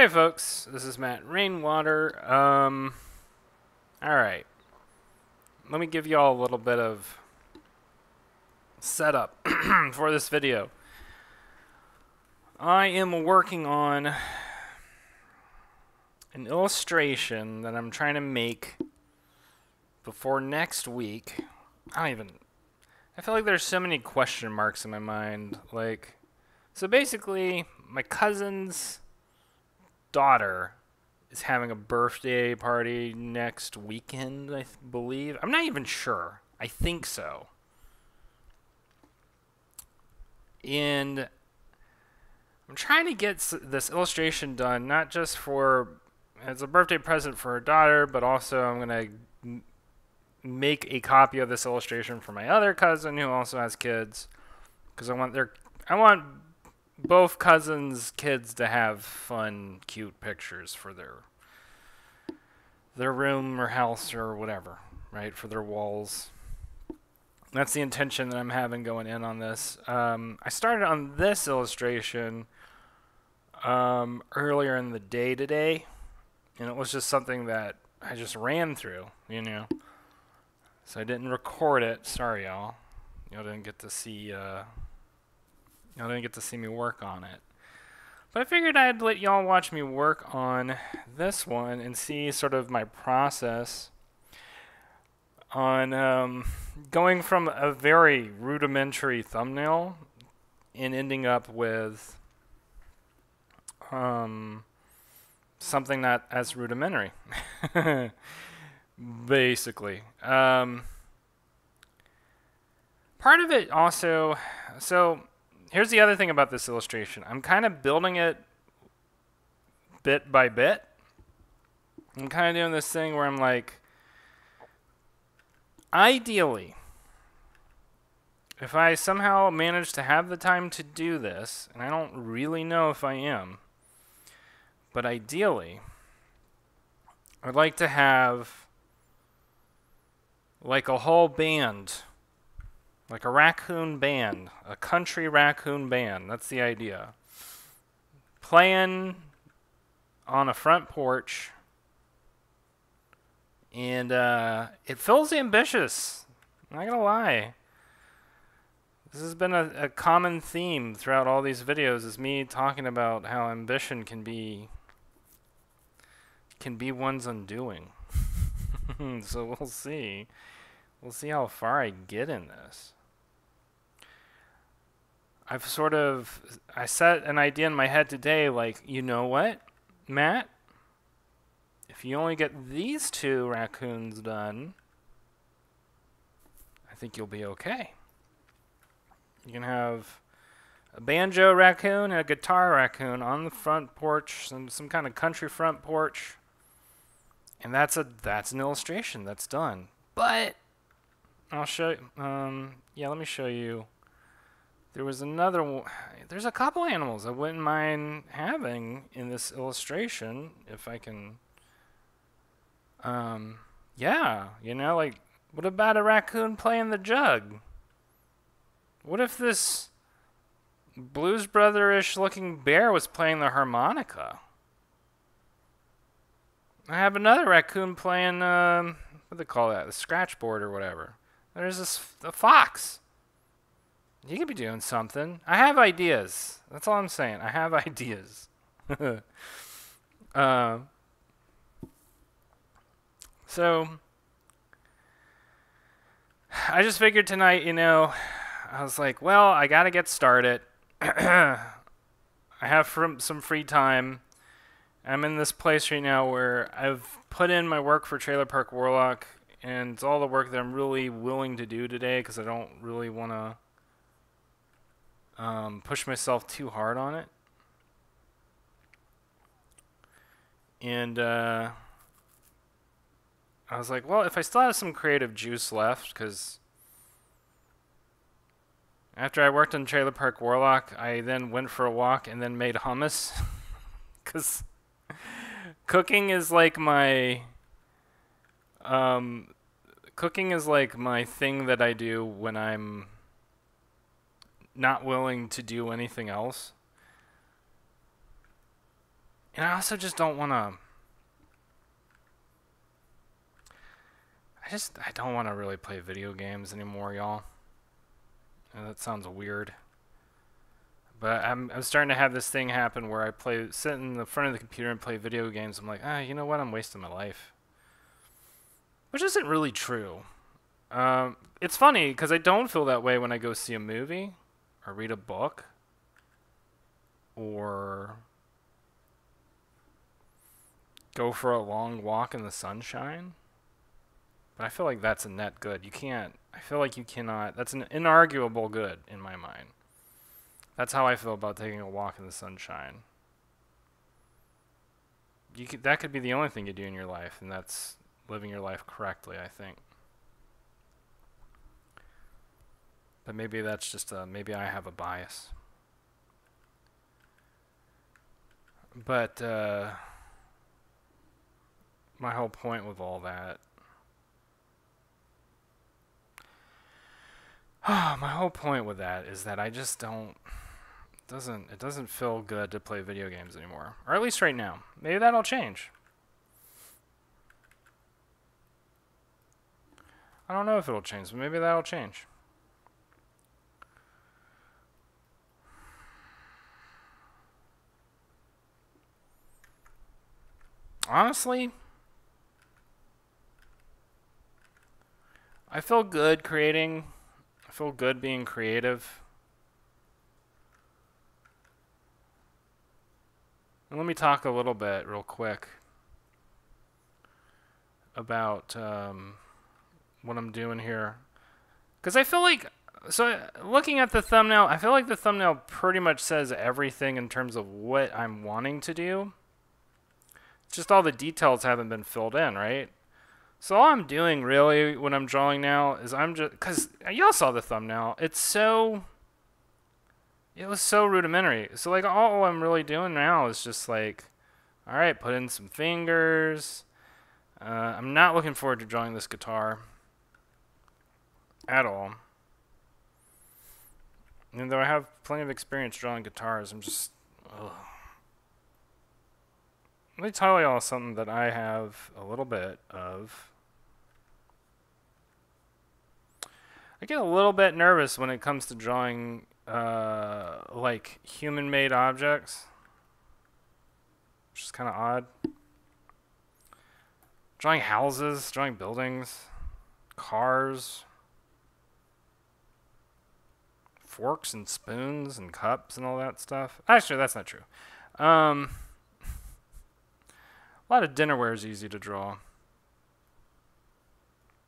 Hey folks, this is Matt Rainwater. Um, alright. Let me give you all a little bit of setup for this video. I am working on an illustration that I'm trying to make before next week. I don't even... I feel like there's so many question marks in my mind. Like, so basically, my cousin's daughter is having a birthday party next weekend, I believe. I'm not even sure. I think so. And I'm trying to get this illustration done, not just for as a birthday present for her daughter, but also I'm going to make a copy of this illustration for my other cousin who also has kids because I want their I want both cousins' kids to have fun, cute pictures for their their room or house or whatever, right? For their walls. That's the intention that I'm having going in on this. Um, I started on this illustration um, earlier in the day today, and it was just something that I just ran through, you know. So I didn't record it. Sorry, y'all. Y'all didn't get to see. Uh, y'all didn't get to see me work on it. But I figured I'd let y'all watch me work on this one and see sort of my process on um, going from a very rudimentary thumbnail and ending up with um, something not as rudimentary. Basically. Um, part of it also, so here's the other thing about this illustration. I'm kind of building it bit by bit. I'm kind of doing this thing where I'm like, ideally, if I somehow manage to have the time to do this, and I don't really know if I am, but ideally, I'd like to have like a whole band, like a raccoon band, a country raccoon band. That's the idea. Playing on a front porch, and uh, it feels ambitious. I'm not gonna lie. This has been a, a common theme throughout all these videos is me talking about how ambition can be can be one's undoing. so we'll see. We'll see how far I get in this. I've sort of I set an idea in my head today like, you know what, Matt? If you only get these two raccoons done, I think you'll be okay. You can have a banjo raccoon and a guitar raccoon on the front porch, some some kind of country front porch. And that's a that's an illustration that's done. But I'll show you. Um, yeah, let me show you. There was another one. There's a couple animals I wouldn't mind having in this illustration if I can. Um, yeah, you know, like, what about a raccoon playing the jug? What if this Blues Brother-ish looking bear was playing the harmonica? I have another raccoon playing, um, what do they call that? The scratch board or whatever. There's this a fox. You could be doing something. I have ideas. That's all I'm saying. I have ideas. uh, so, I just figured tonight, you know, I was like, well, I got to get started. I have from some free time. I'm in this place right now where I've put in my work for Trailer Park Warlock and it's all the work that I'm really willing to do today because I don't really want to um, push myself too hard on it. And uh, I was like, well, if I still have some creative juice left, because after I worked on Trailer Park Warlock, I then went for a walk and then made hummus. Because cooking is like my um, cooking is like my thing that I do when I'm not willing to do anything else. And I also just don't want to. I just I don't want to really play video games anymore, y'all. And that sounds weird. But I'm I'm starting to have this thing happen where I play sit in the front of the computer and play video games. I'm like, ah, you know what? I'm wasting my life. Which isn't really true. Um, it's funny because I don't feel that way when I go see a movie or read a book or go for a long walk in the sunshine. But I feel like that's a net good. You can't, I feel like you cannot, that's an inarguable good in my mind. That's how I feel about taking a walk in the sunshine. You could, that could be the only thing you do in your life, and that's living your life correctly, I think. But maybe that's just a, maybe I have a bias. But uh, my whole point with all that my whole point with that is that I just don't doesn't it doesn't feel good to play video games anymore. Or at least right now. Maybe that'll change. I don't know if it'll change, but maybe that'll change. Honestly, I feel good creating. I feel good being creative. And let me talk a little bit, real quick, about um, what I'm doing here. Because I feel like, so looking at the thumbnail, I feel like the thumbnail pretty much says everything in terms of what I'm wanting to do. Just all the details haven't been filled in, right? So all I'm doing really when I'm drawing now is I'm just, because y'all saw the thumbnail. It's so it was so rudimentary. So like all I'm really doing now is just like, all right, put in some fingers. Uh, I'm not looking forward to drawing this guitar at all. And though I have plenty of experience drawing guitars, I'm just, ugh. Let me tell y'all something that I have a little bit of. I get a little bit nervous when it comes to drawing uh, like human-made objects, which is kind of odd. Drawing houses, drawing buildings, cars, forks and spoons and cups and all that stuff. Actually, that's not true. Um, a lot of dinnerware is easy to draw.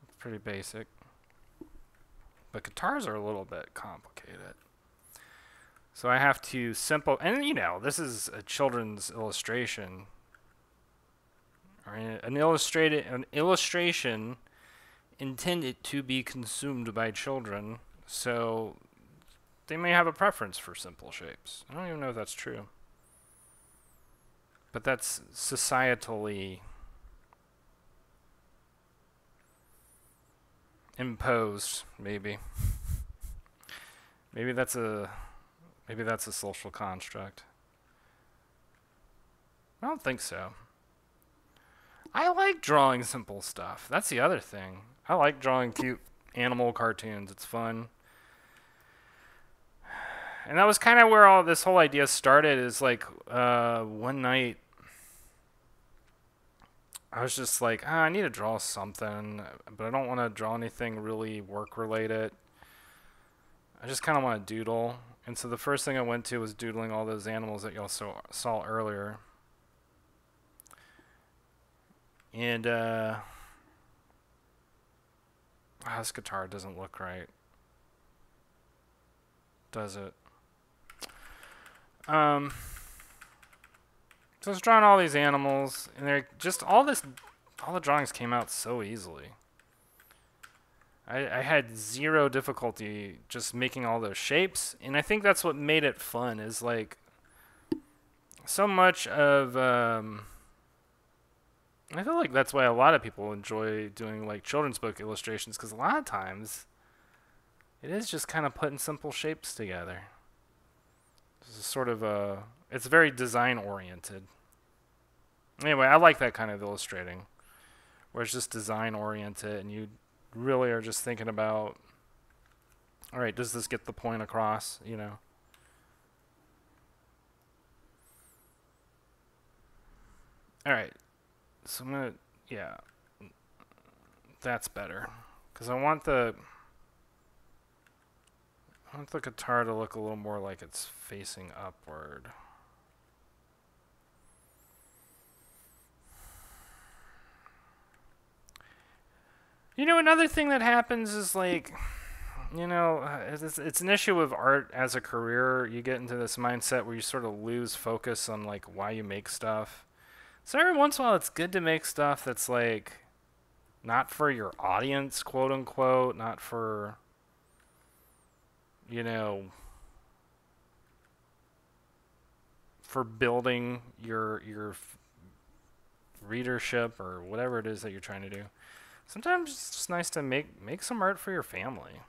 It's pretty basic. But guitars are a little bit complicated. So I have to simple, and you know, this is a children's illustration. Right? An illustrated, an illustration intended to be consumed by children, so they may have a preference for simple shapes. I don't even know if that's true. But that's societally imposed, maybe. maybe that's a Maybe that's a social construct. I don't think so. I like drawing simple stuff. That's the other thing. I like drawing cute animal cartoons. It's fun. And that was kind of where all this whole idea started is like uh, one night I was just like, ah, I need to draw something, but I don't want to draw anything really work related. I just kind of want to doodle. And so the first thing I went to was doodling all those animals that y'all saw, saw earlier. And, uh, oh, this guitar doesn't look right. Does it? Um, so I drawing all these animals, and they're just all this, all the drawings came out so easily. I, I had zero difficulty just making all those shapes, and I think that's what made it fun. Is like so much of. Um, I feel like that's why a lot of people enjoy doing like children's book illustrations because a lot of times it is just kind of putting simple shapes together. This is sort of a. It's very design oriented. Anyway, I like that kind of illustrating, where it's just design oriented and you really are just thinking about, all right, does this get the point across? You know. All right, so I'm gonna, yeah, that's better, because I want the, I want the guitar to look a little more like it's facing upward. You know, another thing that happens is like, you know, uh, it's, it's an issue of art as a career. You get into this mindset where you sort of lose focus on like why you make stuff. So every once in a while, it's good to make stuff that's like not for your audience, quote unquote, not for, you know, for building your your readership or whatever it is that you're trying to do sometimes it's just nice to make make some art for your family.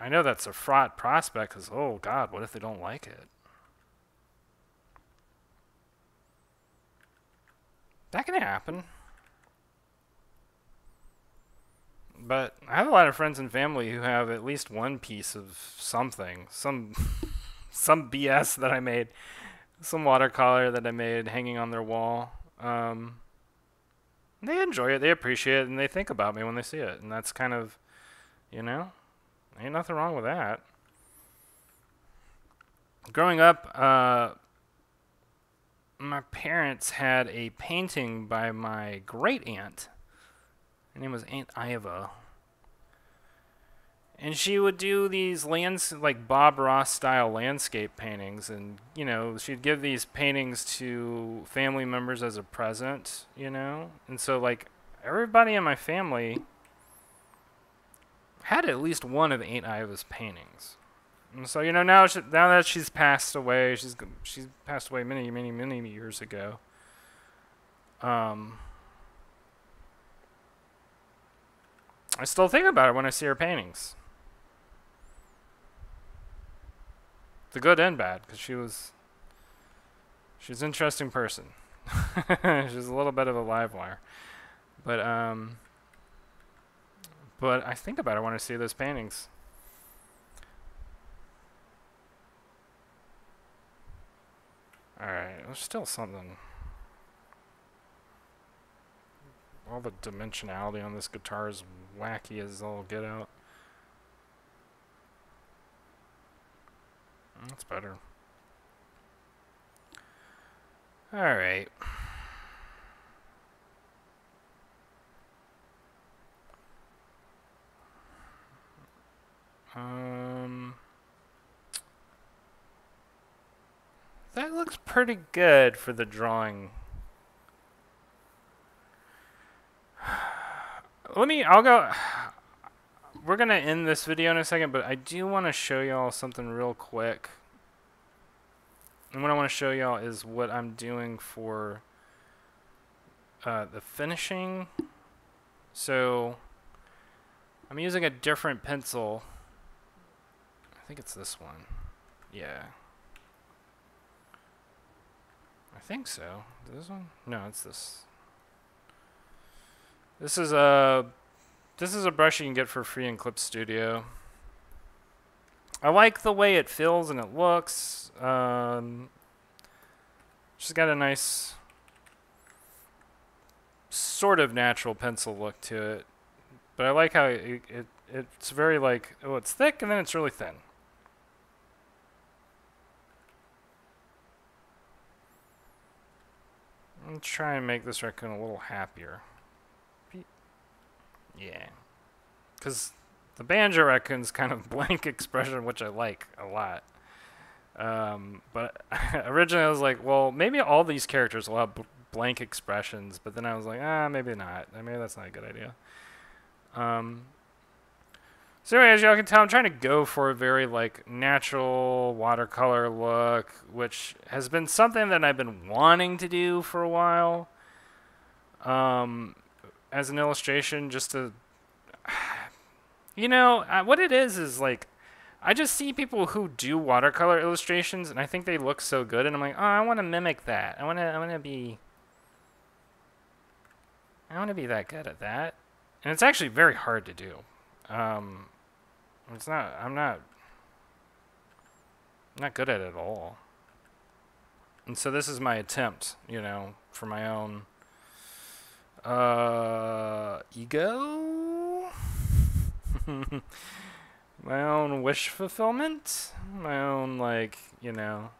I know that's a fraught prospect because, oh God, what if they don't like it? That can happen. But I have a lot of friends and family who have at least one piece of something, some some BS that I made, some watercolor that I made hanging on their wall. Um, they enjoy it, they appreciate it, and they think about me when they see it. And that's kind of, you know, ain't nothing wrong with that. Growing up, uh, my parents had a painting by my great aunt. Her name was Aunt Iva and she would do these lands like Bob Ross style landscape paintings, and you know she'd give these paintings to family members as a present, you know, and so like everybody in my family had at least one of Aunt Iva's paintings. And so you know now she, now that she's passed away, she's she's passed away many many many years ago. Um, I still think about it when I see her paintings. The good and bad, because she was she's an interesting person. she's a little bit of a live wire, but um, but I think about it when I see those paintings. All right, there's still something. All the dimensionality on this guitar is wacky as all get out. That's better. Alright. Um... That looks pretty good for the drawing. Let me, I'll go, we're going to end this video in a second, but I do want to show y'all something real quick. And what I want to show y'all is what I'm doing for uh, the finishing. So I'm using a different pencil. I think it's this one. Yeah. I think so. This one? No, it's this. This is a this is a brush you can get for free in Clip Studio. I like the way it feels and it looks. Um, she's got a nice sort of natural pencil look to it. But I like how it, it it's very like, oh, it's thick and then it's really thin. Let's try and make this raccoon a little happier. Yeah. Because the Banjo Raccoon's kind of blank expression, which I like a lot. Um, but originally I was like, well, maybe all these characters will have blank expressions, but then I was like, ah, maybe not. Maybe that's not a good idea. Um, so anyway, as y'all can tell, I'm trying to go for a very like natural watercolor look, which has been something that I've been wanting to do for a while. Um, as an illustration just to you know uh, what it is is like I just see people who do watercolor illustrations, and I think they look so good, and I'm like, oh, I want to mimic that. I want to, I want to be, I want to be that good at that. And it's actually very hard to do. Um, it's not. I'm not. not good at it at all. And so this is my attempt, you know, for my own uh, ego, my own wish fulfillment, my own like, you know,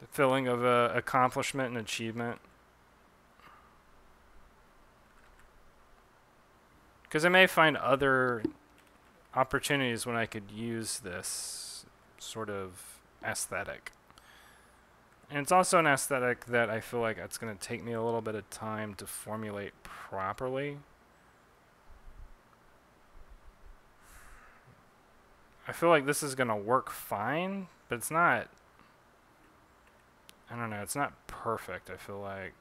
the feeling of uh, accomplishment and achievement. Because I may find other opportunities when I could use this sort of aesthetic. And it's also an aesthetic that I feel like it's going to take me a little bit of time to formulate properly. I feel like this is going to work fine, but it's not. I don't know, it's not perfect, I feel like.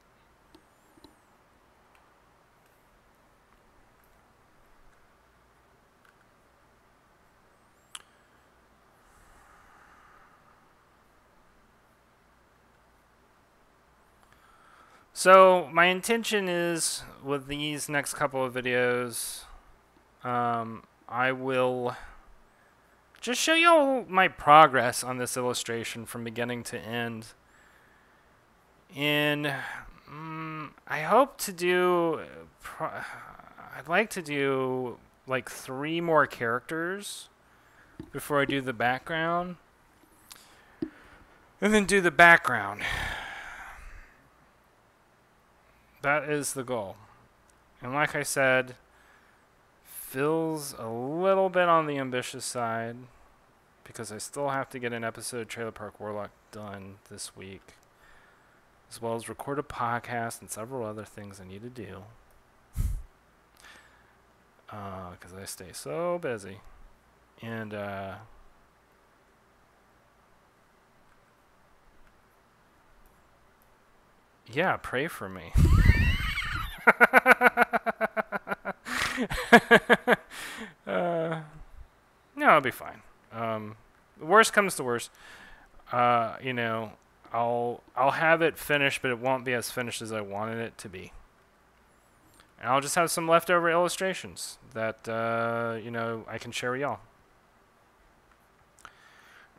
So my intention is with these next couple of videos, um, I will just show you all my progress on this illustration from beginning to end. And um, I hope to do, I'd like to do like three more characters before I do the background. And then do the background. That is the goal. And like I said, feels a little bit on the ambitious side because I still have to get an episode of Trailer Park Warlock done this week, as well as record a podcast and several other things I need to do. Because uh, I stay so busy. And, uh, yeah, pray for me. uh, no, I'll be fine. Um, the worst comes to worst, uh, you know, I'll I'll have it finished, but it won't be as finished as I wanted it to be. And I'll just have some leftover illustrations that uh, you know I can share with y'all.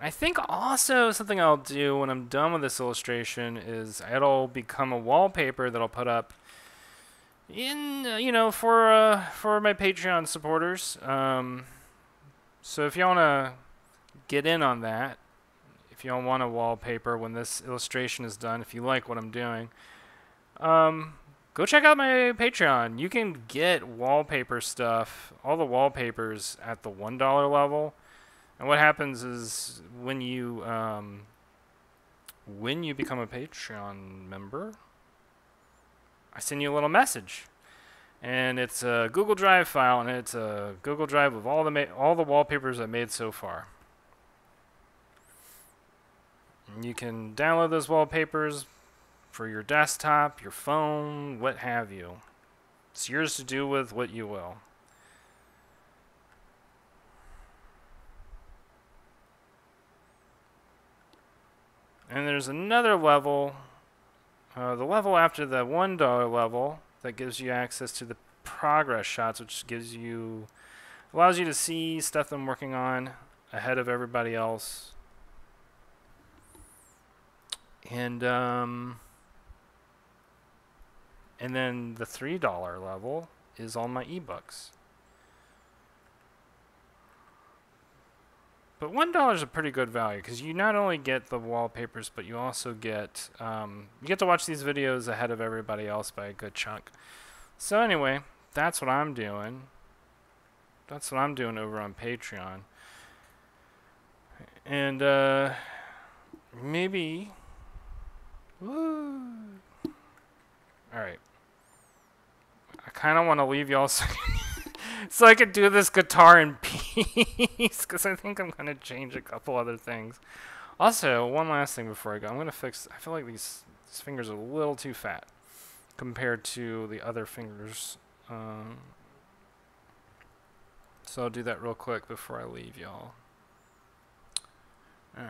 I think also something I'll do when I'm done with this illustration is it'll become a wallpaper that I'll put up in uh, you know for uh, for my Patreon supporters. Um, so if y'all want to get in on that, if you don't want a wallpaper when this illustration is done, if you like what I'm doing, um, go check out my Patreon. You can get wallpaper stuff, all the wallpapers at the one dollar level. And what happens is when you um, when you become a Patreon member, I send you a little message, and it's a Google Drive file, and it's a Google Drive of all the all the wallpapers I made so far. And you can download those wallpapers for your desktop, your phone, what have you. It's yours to do with what you will. And there's another level uh, the level after the $1 level that gives you access to the progress shots, which gives you allows you to see stuff I'm working on ahead of everybody else. And um, and then the $3 level is all my ebooks. But one dollar is a pretty good value because you not only get the wallpapers, but you also get um, you get to watch these videos ahead of everybody else by a good chunk. So anyway, that's what I'm doing. That's what I'm doing over on Patreon. And uh, maybe. Woo. All right. I kind of want to leave y'all. so I could do this guitar in peace because I think I'm gonna change a couple other things. Also, one last thing before I go, I'm gonna fix. I feel like these, these fingers are a little too fat compared to the other fingers. Um, So I'll do that real quick before I leave y'all. All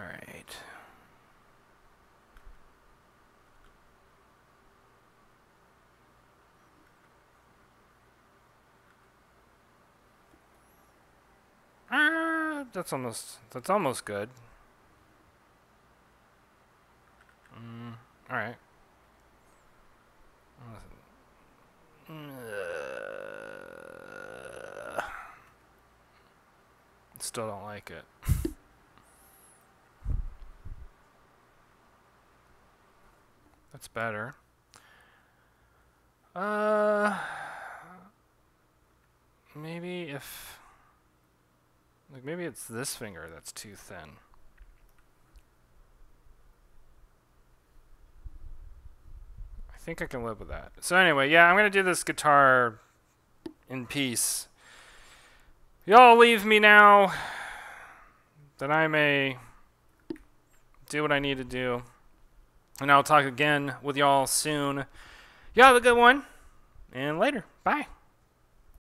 Ah, that's almost that's almost good. Mm, all right. Still don't like it. That's better. Uh, maybe if, like, maybe it's this finger that's too thin. I think I can live with that. So anyway, yeah, I'm gonna do this guitar in peace. Y'all leave me now, that I may do what I need to do. And I'll talk again with y'all soon. Y'all have a good one. And later. Bye.